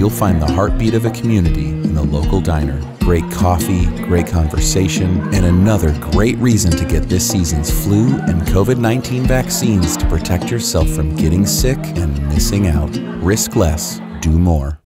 you'll find the heartbeat of a community in the local diner. Great coffee, great conversation, and another great reason to get this season's flu and COVID 19 vaccines to protect yourself from getting sick and missing out. Risk less, do more.